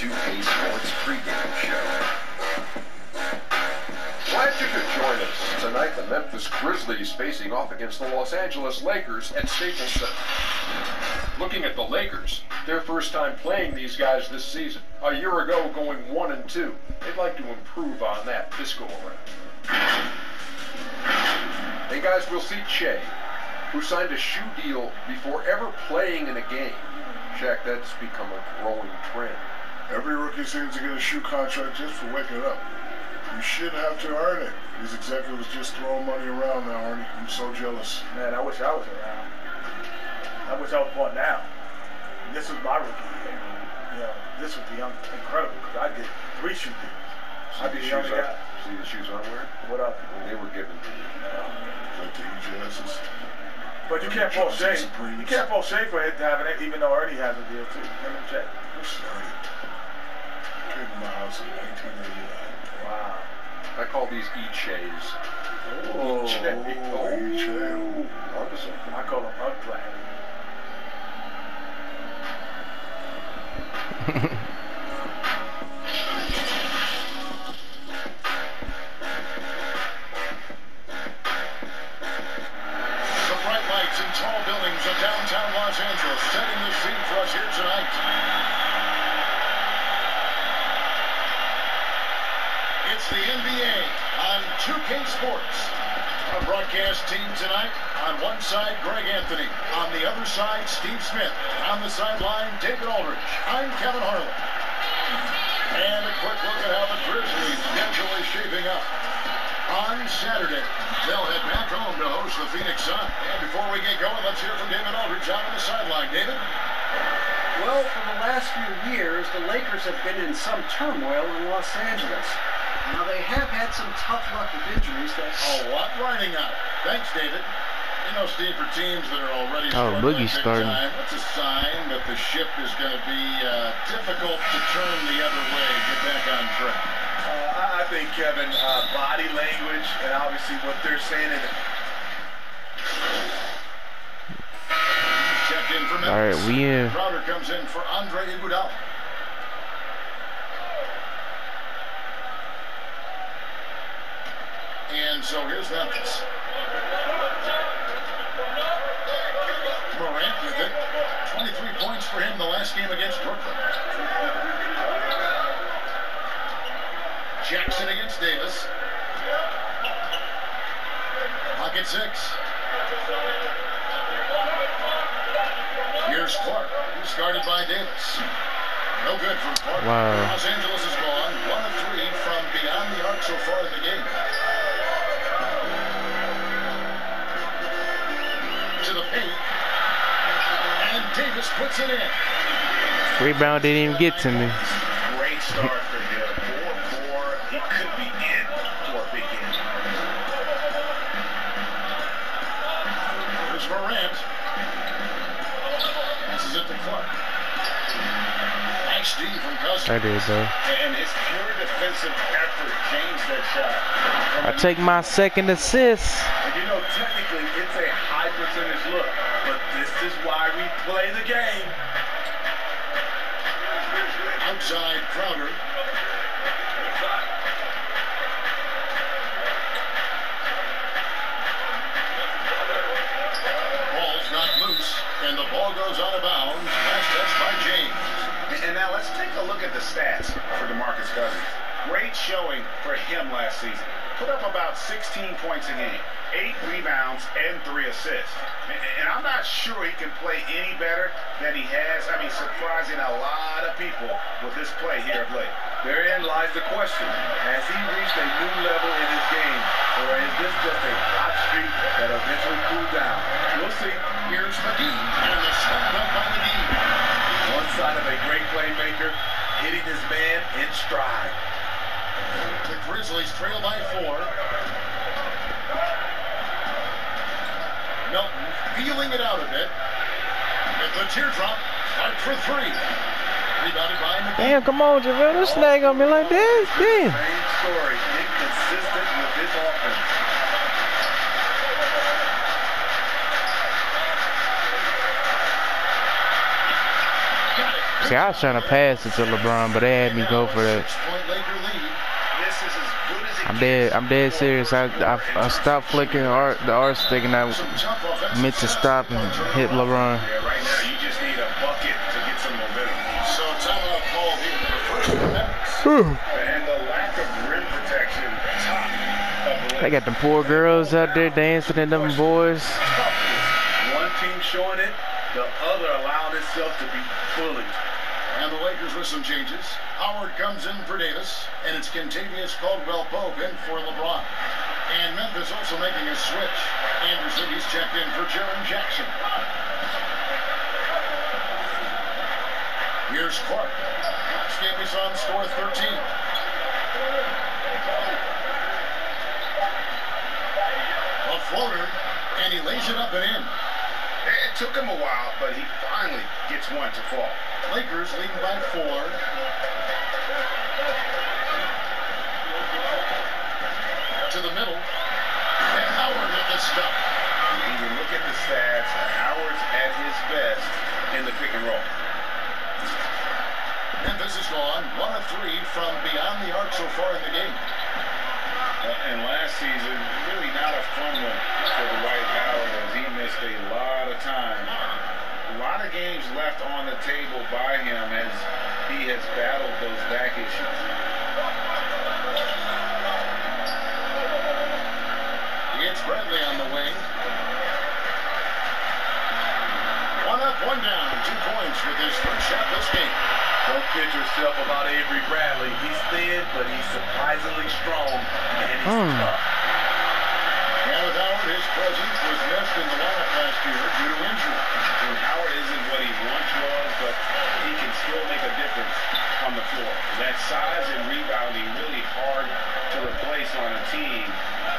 2K Sports pregame show. Glad you could join us. Tonight, the Memphis Grizzlies facing off against the Los Angeles Lakers at Staples Center. Looking at the Lakers, their first time playing these guys this season. A year ago, going one and two. They'd like to improve on that this go around. Hey guys, we'll see Che, who signed a shoe deal before ever playing in a game. Shaq, that's become a growing trend. Every rookie seems to get a shoe contract just for waking up. You should have to earn it. These executives just throwing money around now, Ernie. I'm so jealous. Man, I wish I was around. I wish I was born now. This was my rookie year. You know, this was the un- incredible because I did three shoe deals. See I'd be the shoes I, guy. See the shoes I wear? What up? Well, they were given to me. Like the EJS's. But you can't pull Shane. You can't pull Shane for it to have an even though Ernie has a deal too. Let me check. What's Ernie? 300 miles in 1989. Wow. I call these E-chays. Oh, E-chay. Oh, E-chay. Oh, I call them mud flat. tall buildings of downtown Los Angeles setting the scene for us here tonight. It's the NBA on 2K Sports. A broadcast team tonight, on one side, Greg Anthony. On the other side, Steve Smith. On the sideline, David Aldridge. I'm Kevin Harlan. And a quick look at how the Grizzlies schedule shaping up. On Saturday, they'll head back home to host the Phoenix Sun. And before we get going, let's hear from David Aldridge out on the sideline. David? Well, for the last few years, the Lakers have been in some turmoil in Los Angeles. Now, they have had some tough luck with injuries that... A lot riding on it. Thanks, David. You know, Steve, for teams that are already Oh, struggling Boogie's big starting. time, that's a sign that the ship is going to be uh, difficult to turn the other way, get back on track. Uh, I- I think Kevin, uh, body language and obviously what they're saying. And Checked in for All right, we in. Crowder comes in for Andre Iguodala. And so here's Memphis. Morant with it. 23 points for him in the last game against Brooklyn. Jackson against Davis. Pocket six. Here's Clark. He's guarded by Davis. No good from Clark. Wow. Los Angeles is gone. One of three from beyond the arc so far in the game. And Davis puts it in. Rebound didn't even get to me. great start for him. 4-4. He could be in for a big game. Here's Morant. Passes it to Clark. Nice D from Cousins. That is, though. And his pure defensive effort changed that shot. I take my second assist. And you know, technically, it's a high percentage look, but this is why we play the game. Outside Crowder. Ball's not loose, and the ball goes out of bounds. Pass touch by James. Let's take a look at the stats for DeMarcus Cousins. Great showing for him last season. Put up about 16 points a game, 8 rebounds, and 3 assists. And- I'm not sure he can play any better than he has. I mean, surprising a lot of people with his play here of late. Therein lies the question. Has he reached a new level in his game, or is this just a hot streak that eventually cooled down? We'll see. Here's McGee, and the slam dunk by McGee. One side of a great playmaker, hitting his man in stride. The Grizzlies trail by four. Melton feeling it out a bit. With the teardrop, start for three. Rebounded by McGee. Damn, come on, JaVale. Don't snag on me like this. Damn. Same story, inconsistent with his offense. See, I was trying to pass it to LeBron, but they had me go for that. I'm dead. I'm dead serious. I I, I stopped flicking art, the art stick, and I meant to stop and hit LeBron. They got them poor girls out there dancing and them boys. One team showing it, the other allowing itself to be bullied. And the Lakers with some changes. Howard comes in for Davis, and it's Kentavious Caldwell Pope in for LeBron. And Memphis also making a switch. Anderson, he's checked in for Jaren Jackson. Here's Clark. Last game we score 13. A floater, and he lays it up and in. It took him a while, but he finally gets one to fall. Lakers leading by four. To the middle. And Howard with the stop. When you look at the stats, Howard's at his best in the pick and roll. Memphis is gone. One of three from beyond the arc so far in the game. Uh, and last season, really not a fun one for the Dwight Howard as he missed a lot of time. A lot of games left on the table by him as he has battled those back issues. It's Bradley on the wing. One up, one down. Two points with his first shot this game. Don't kid yourself about Avery Bradley. He's thin, but he's surprisingly strong and he's Hmm. tough. Yeah, with Howard, his presence was missed in the lineup last year due to injury. And Howard isn't what he once was, but he can still make a difference on the floor. That size and rebounding really hard to replace on a team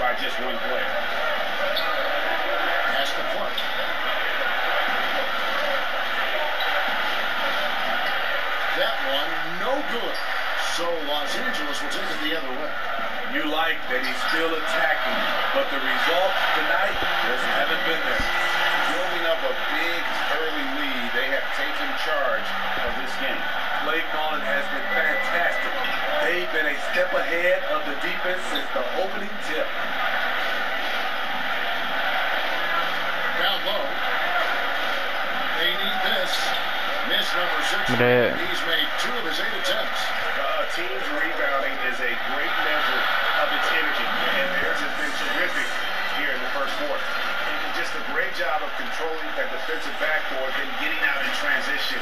by just one player. That's the point. That one, no good. So Los Angeles will take it the other way. You like that he's still attacking, but the results tonight just haven't been there. Building up a big early lead, they have taken charge of this game. Play calling has been fantastic. They've been a step ahead of the defense since the opening tip. Down low. They need this. Miss number six. That- He's made two of his eight attempts. Uh, a team's rebounding is a great measure of its energy, and theirs has been terrific here in the first quarter. And just a great job of controlling that defensive backboard, then getting out in transition.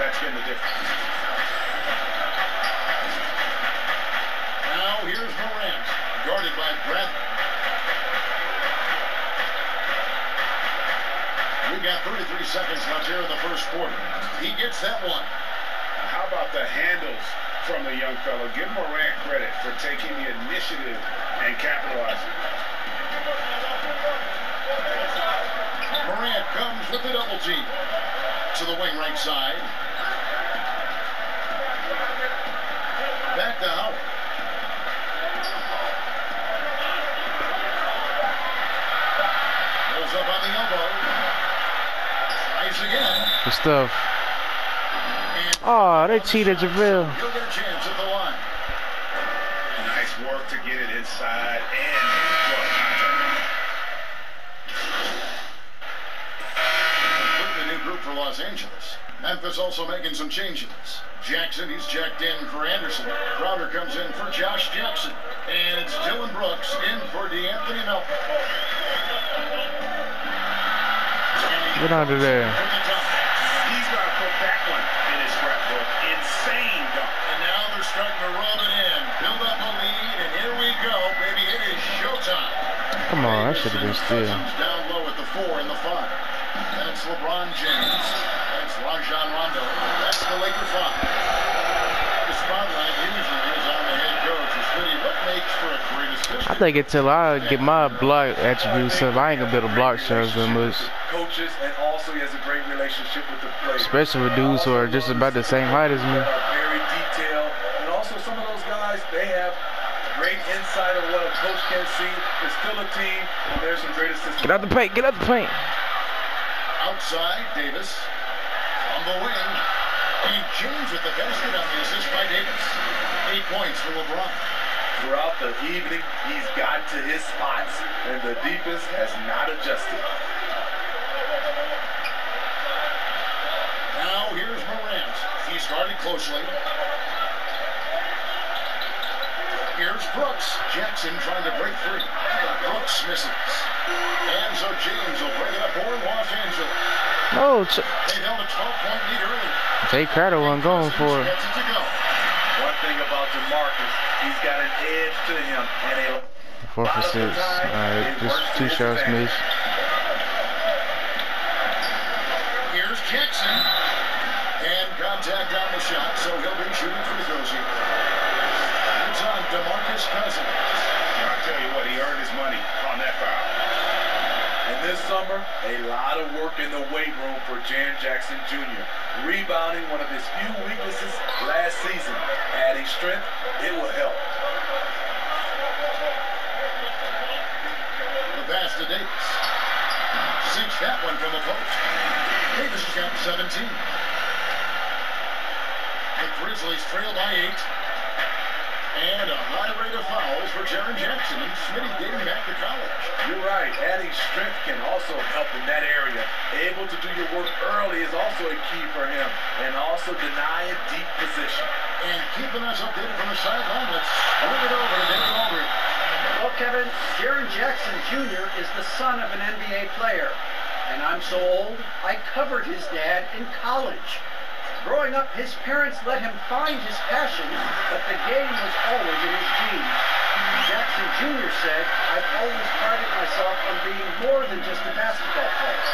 That's been the difference. Now here's Morant, guarded by Bradley. We got 33 seconds left here in the first quarter. He gets that one. How about the handles from the young fellow? Give Morant credit for taking the initiative and capitalizing. Morant comes with the double team. To the wing right side. Back to Howard. Goes up on the elbow. Tries again. Good stuff. Oh, they cheated JaVale. Get a chance at the line. Nice work to get it inside and. Completely new group for Los Angeles. Memphis also making some changes. Jackson, he's checked in for Anderson. Crowder comes in for Josh Jackson. And it's Dillon Brooks in for DeAnthony Melton. Get under there. From the top. He's got to put that one in his scrapbook. Insane dunk. And now they're starting to rub it in. Build up a lead, and here we go, baby. It is showtime. Come on, that should have been still. Down low at the four and the five. That's LeBron James. That's Rajon Rondo. That's the Laker five. The spotlight usually is on the head coach. It's really what makes for a great. I think until I get my block attributes up, I ain't gonna be able to block shots that much. Coaches, and also he has a great relationship with the players. Especially with dudes who are just about the same height as me. Very detailed, and also some of those guys they have great insight on what a coach can see. It's still a team, and there's some great assistants. Get out the paint, get out the paint. Outside, Davis. On the wing. And James with the basket on the assist by Davis. Eight points for LeBron. Throughout the evening, he's got to his spots, and the defense has not adjusted. Now here's Morant. He's guarded closely. Here's Brooks. Jackson trying to break free. Brooks misses. And so James will bring it up for Los Angeles. No, Ch- They held a 12-point lead early. Jae Crowder wasn't going for it. Gets it to go. One thing about DeMarcus, he's got an edge to him, and a Four for six. Alright, just two shots missed. Here's Jackson. And contact on the shot, so he'll be shooting free throws here. It's on DeMarcus Cousins. I tell you what, he earned his money on that foul. And this summer, a lot of work in the weight room for Jaren Jackson Jr. Rebounding, one of his few weaknesses last season. Adding strength, it will help. The pass to Davis. Sinks that one from the post. Davis has got 17. The Grizzlies trail by eight. And a high rate of fouls for Jaren Jackson and Smitty dating back to college. You're right. Adding strength can also help in that area. Able to do your work early is also a key for him. And also denying deep position. And keeping us updated from the sideline, let's bring it over to David Aldridge. Well, Kevin, Jaren Jackson Jr. is the son of an NBA player. And I'm so old, I covered his dad in college. Growing up, his parents let him find his passion, but the game was always in his genes. Jackson Jr. said, I've always prided myself on being more than just a basketball player.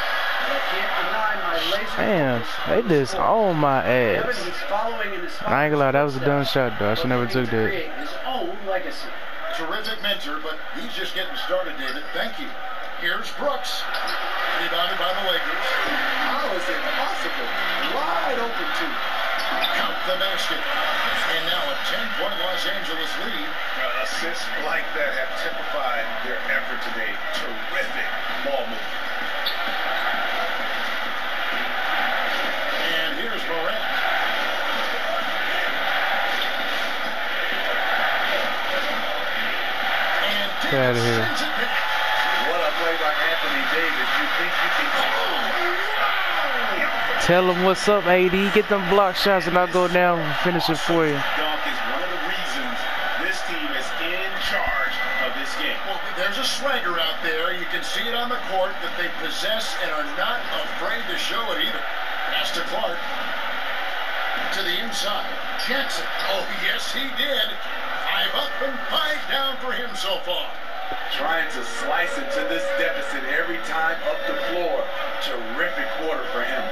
And I can't deny my laser Damn, they on the just sport." on my Kevin, ass. he's following in his I ain't gonna lie, that was a dumb shot though. I should never took that. his own legacy. Terrific mentor, but he's just getting started, David. Thank you. Here's Brooks. Rebounded by the Lakers. How is it possible? Wide open, too. Count the basket. And now a 10-point Los Angeles lead. Uh, assists like that have typified their effort today. Terrific ball movement. And here's Morant. And Get outta Davis here. Tell him what's up, AD. Get them block shots and I'll go down and finish it for you. Dunk is one of the reasons this team is in charge of this game. Well, there's a swagger out there. You can see it on the court that they possess and are not afraid to show it either. Pass to Clark. To the inside. Jackson. Oh, yes, he did. Five up and five down for him so far. Trying to slice into this deficit every time up the floor. Terrific quarter for him.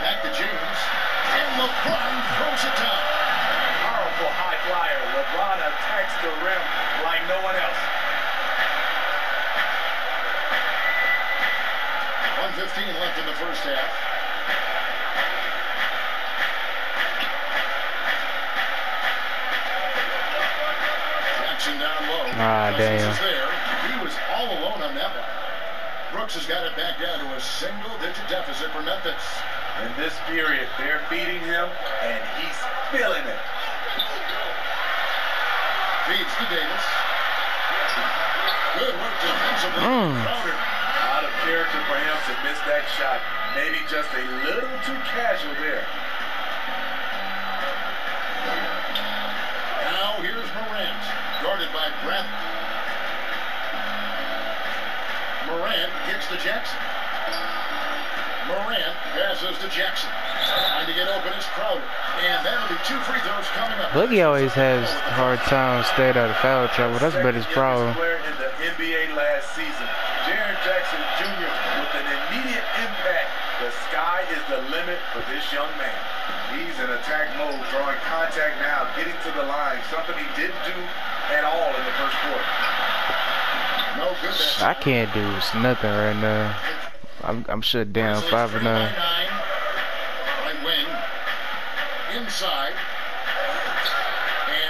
Back to James. And LeBron throws it down. Powerful high flyer. LeBron attacks the rim like no one else. 115 left in the first half. Jackson down low. Ah, damn. He was all alone on that one. Brooks has got it back down to a single-digit deficit for Memphis. In this period, they're beating him, and he's feeling it. Feeds to Davis. Good work defensively. Mm. Crowder. Out of character for him to miss that shot. Maybe just a little too casual there. Here's Morant, guarded by Bradley. Morant gets to Jackson. Morant passes to Jackson. Trying to get open is Crowder. And that'll be two free throws coming up. Boogie always has hard time staying out of foul trouble. That's been his problem. player in the NBA last season. Jaren Jackson Jr. with an immediate impact. The sky is the limit for this young man. He's in attack mode, drawing contact now, getting to the line, something he didn't do at all in the first quarter. No good. I can't do nothing right now. I'm I'm shut down Grizzlies five and three by nine. nine. Right wing. Inside.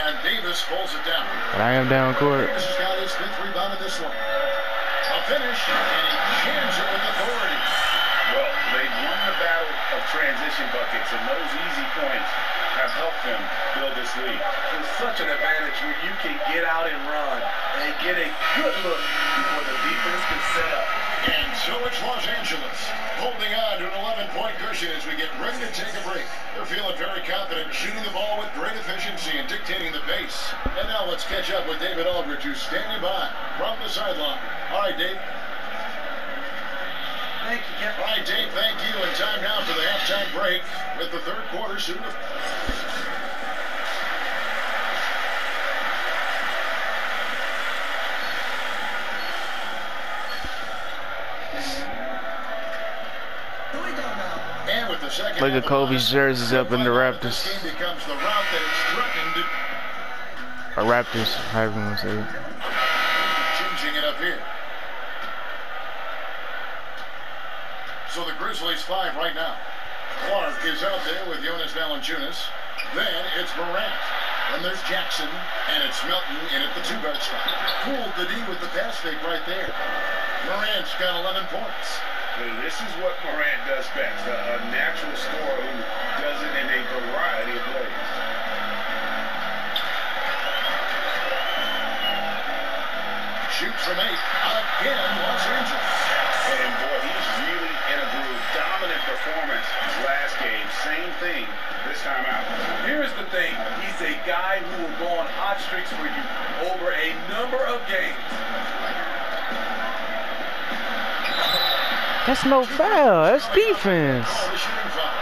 And Davis pulls it down. But I am down court. Davis has got his fifth rebound in this one. A finish, and he jams it with authority. Well, they won the battle of transition buckets, and those easy points have helped them build this lead. It's such an advantage when you can get out and run and get a good look before the defense can set up. And so it's Los Angeles holding on to an 11-point cushion as we get ready to take a break. They're feeling very confident, shooting the ball with great efficiency and dictating the pace. And now let's catch up with David Aldridge, who's standing by from the sideline. All right, Dave. Thank you, Kevin. All right, Dave, thank you. And time now for the halftime break with the third quarter soon to... And with the second Look at of Kobe's the- jerseys up in the Raptors. game becomes the route that it's threatened Or Raptors, however you want to say it. changing it up here. So the Grizzlies five right now. Clark is out there with Jonas Valanciunas. Then it's Morant. Then there's Jackson, and it's Melton in at the two guard spot. Pulled the D with the pass fake right there. Morant's got 11 points. This is what Morant does best, a, a natural scorer who does it in a variety of ways. Shoots from eight. Again, Los Angeles. And boy, he's really in a groove. Dominant performance last game. Same thing this time out. Here's the thing. He's a guy who will go on hot streaks for you over a number of games. That's no foul. That's defense. Call the shooting foul.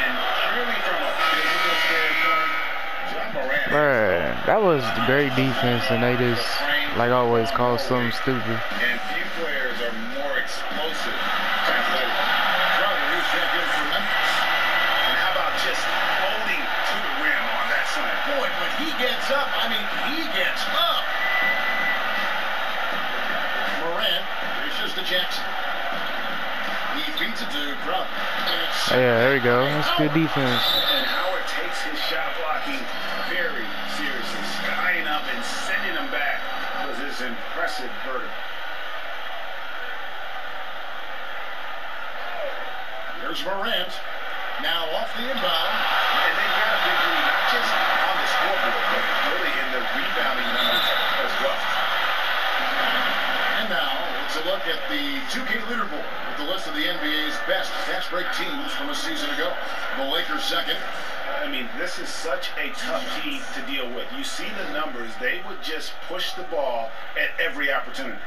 And purely from a physical standpoint, Ja Morant. Bruh, that was great defense, and they just, like always, call something stupid. And few players are more explosive than athletic. Crowder is check Memphis. And how about just holding to the rim on that slam? Boy, when he gets up, I mean, he gets up. Morant dishes to Jackson. He it to Crowder. And it's Yeah, there we go. That's good defense. And Howard takes his shot blocking very seriously, skying up and sending him back with his impressive vertical. Here's Morant. Now off the inbound. And they've got a big lead, not just on the scoreboard, but really in the rebounding numbers as well. And a look at the 2K leaderboard with the list of the NBA's best fast break teams from a season ago. The Lakers second. I mean, this is such a tough team to deal with. You see the numbers, they would just push the ball at every opportunity.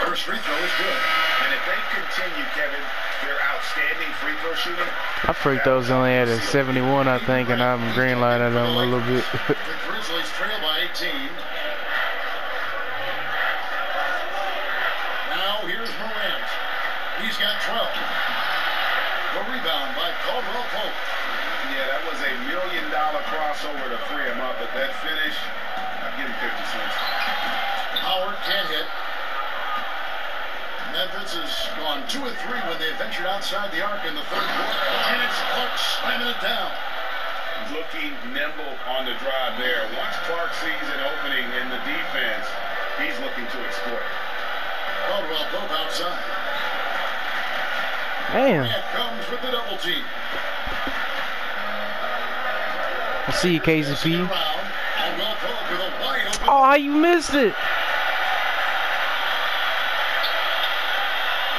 First free throw is good. And if they continue, Kevin, their outstanding free throw shooting, My free throws only at a 71, I think, and I'm green lighting them a little bit. The Grizzlies trail by 18. Now here's Morant. He's got 12. The rebound by Caldwell Pope. yeah, that was a million dollar crossover to free him up, but that finish, I'd give him 50 cents. Howard can't hit. Memphis has gone two or three when they ventured outside the arc in the third quarter. And it's Clark slamming it down. Looking nimble on the drive there. Once Clark sees an opening in the defense, he's looking to exploit. Caldwell Pope outside. Damn. Comes with the double team. I see you, KCP. Around. Caldwell Pope with a wide open. Oh, you missed it?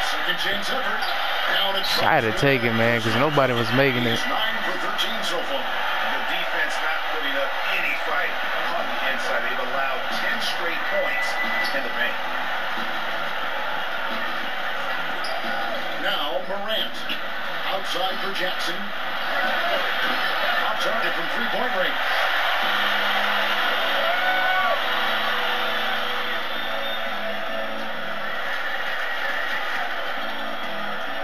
Second chance effort. I had to take it, man, because nobody was making it. He's 9 for 13 so far. The defense not putting up any fight on the inside. They've allowed 10 straight points in the paint. Now Morant. Outside for Jackson. Top target from three-point range.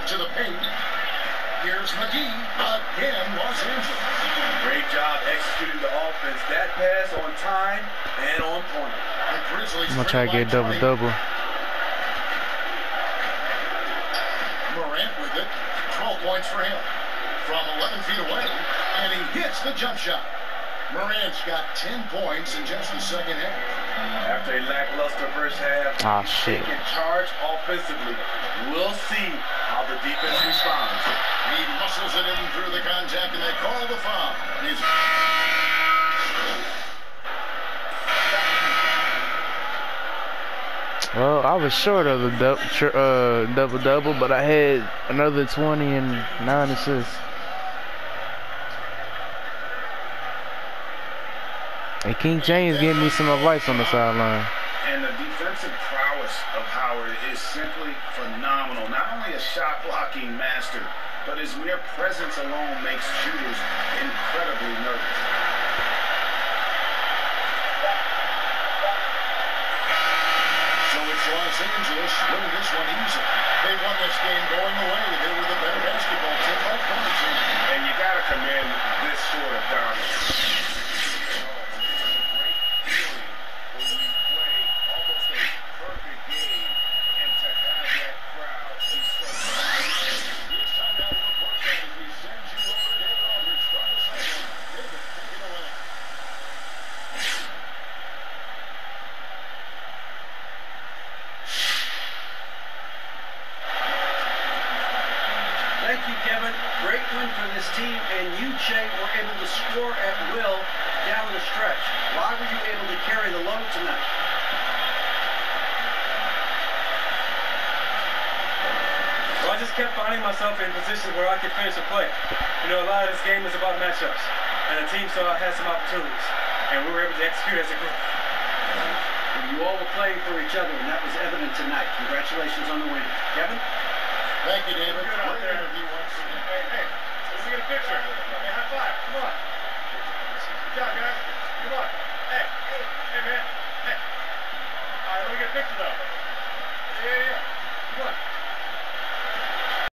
To the paint. Here's McGee. Again, Los Angeles. Great job executing the offense. That pass on time and on point. The Grizzlies I'm gonna try to get by double 20. double. Morant with it. 12 points for him. From 11 feet away. And he hits the jump shot. Morant's got 10 points in just the second half. After a lackluster first half, Ah, he's shit. taking charge offensively. We'll see how the defense responds. He muscles it in through the contact, and they call the foul. He's Well, I was short of tr- uh, double double, but I had another 20 and nine assists. And King James gave me some advice on the sideline. And the defensive prowess of Howard is simply phenomenal. Not only a shot blocking master, but his mere presence alone makes shooters incredibly nervous. So it's Los Angeles winning this one easy. They won this game going away. They were the better basketball team by 22. And you got to commend this sort of dominance. It's time now to report time as we send you over to David Aldridge from the sideline. David, take it away. Thank you, Kevin. Great win for this team, and you, Che, were able to score at will down the stretch. Why were you able to carry the load tonight? Well, I just kept finding myself in positions where I could finish a play. You know, a lot of this game is about matchups, and the team saw I had some opportunities, and we were able to execute as a group. You all were playing for each other, and that was evident tonight. Congratulations on the win. Kevin? Thank you, David. Good out Great there. interview once again. Hey, hey, let's get a picture. Come on. Come on.